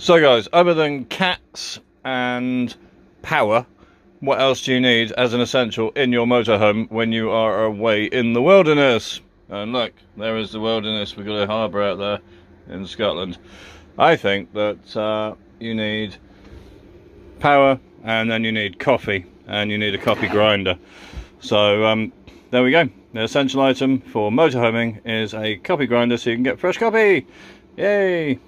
So guys, other than cats and power, what else do you need as an essential in your motorhome when you are away in the wilderness? And look, there is the wilderness. We've got a harbour out there in Scotland. I think that uh, you need power and then you need coffee and you need a coffee grinder. So um, there we go. The essential item for motorhoming is a coffee grinder so you can get fresh coffee. Yay!